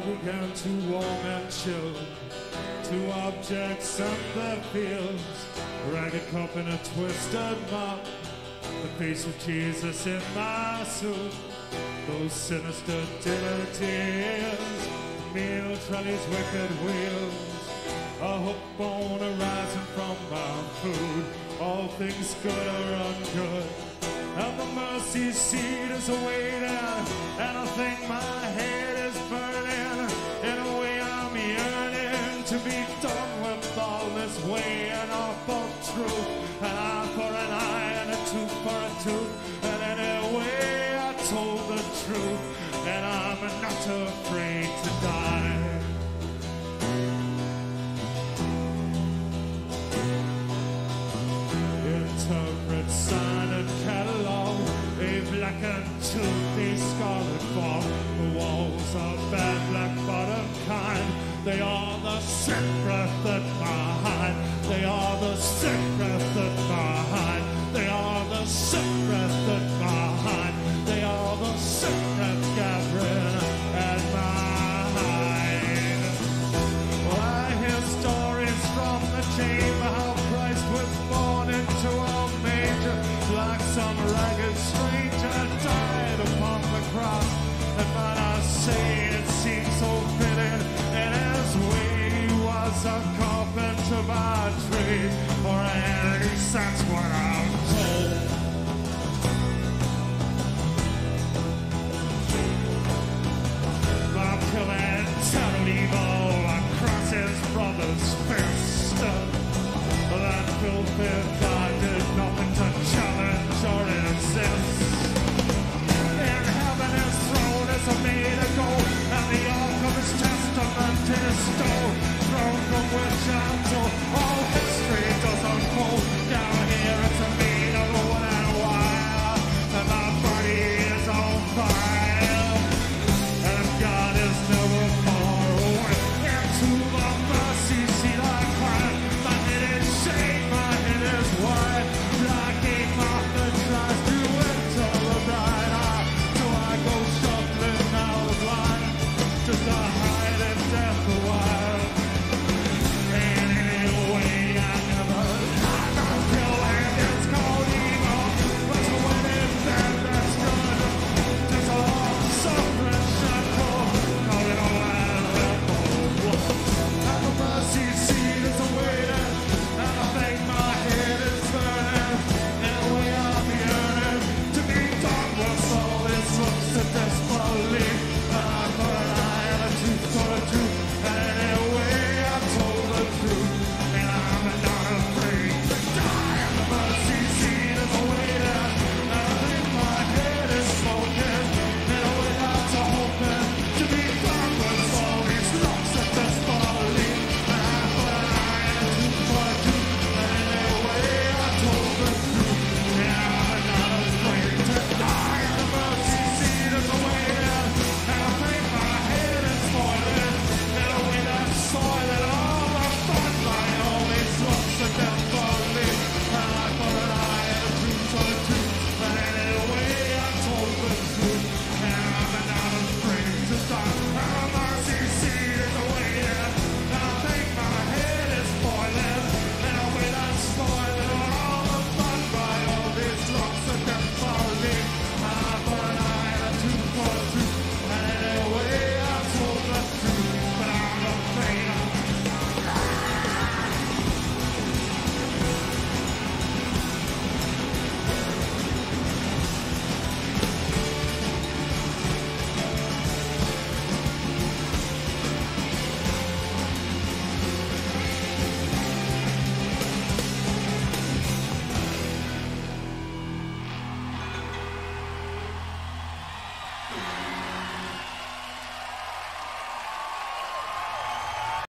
Began to warm and chill to objects in the fields. Ragged cup in a twisted mug. The face of Jesus in my soup. Those sinister dinner tears. Meal trolleys, wicked wheels. A hook bone arising from my food. All things good or ungood. And the mercy seat is awaiting. And I think my head truth. An eye for an eye and a tooth for a tooth. And anyway I told the truth. And I'm not afraid to die. Interpret sign and catalog A blackened toothy scarlet fog The walls are bad black bottom kind They are the the breath of God. They are the sick breath of God. They are the sick breath gathering at mine. Why his stories from the chamber how Christ was born into a major, like some ragged stranger died upon the cross. And might I say it seems so fitting, and as we was a carpenter by trade that's what I